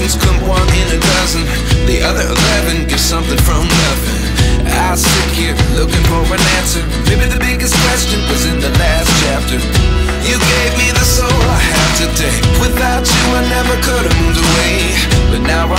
Lessons come one in a dozen. The other eleven get something from nothing. I sit here looking for an answer. Maybe the biggest question was in the last chapter. You gave me the soul I have today. Without you, I never could have moved away. But now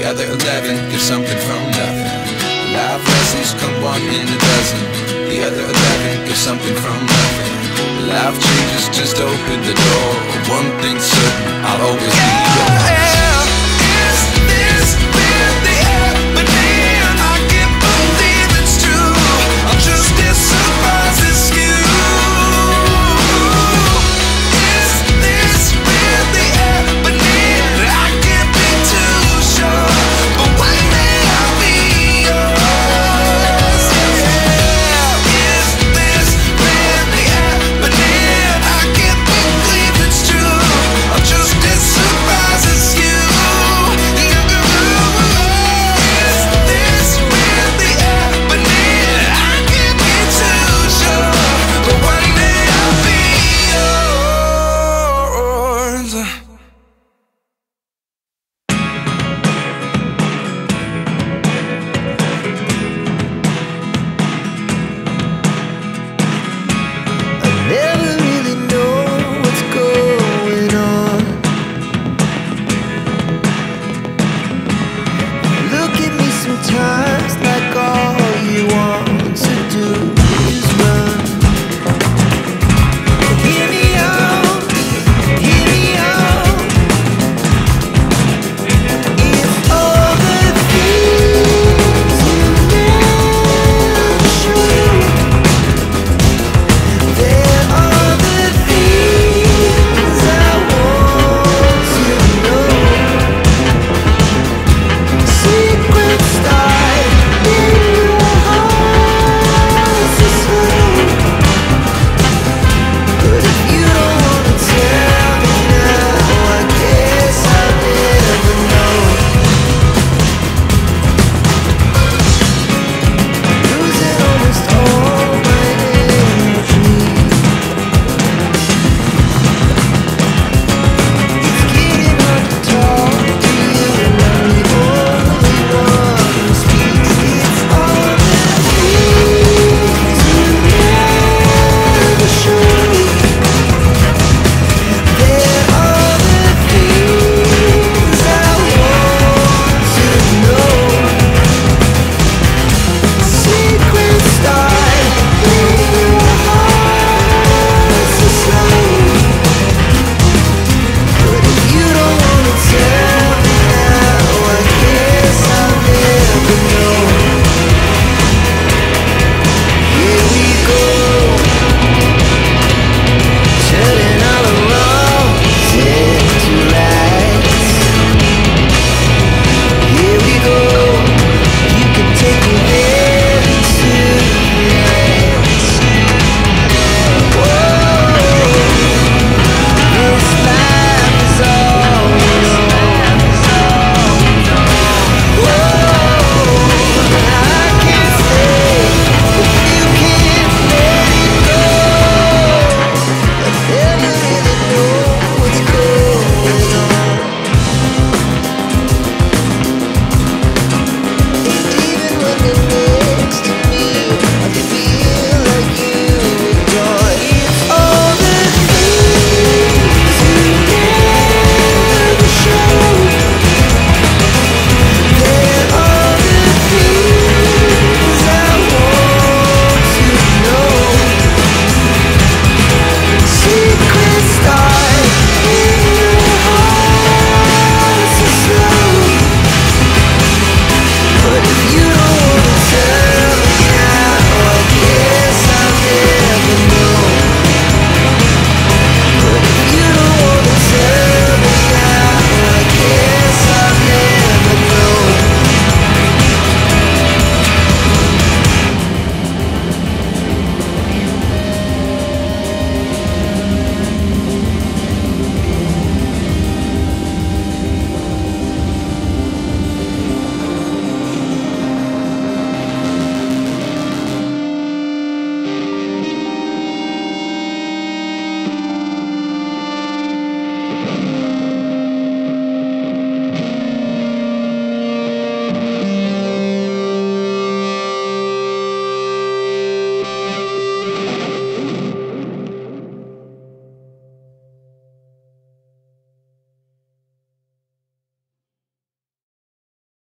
the other 11 get something from nothing. Live lessons come one in a dozen. The other 11 get something from nothing. Life changes just open the door. One thing's certain, I'll always be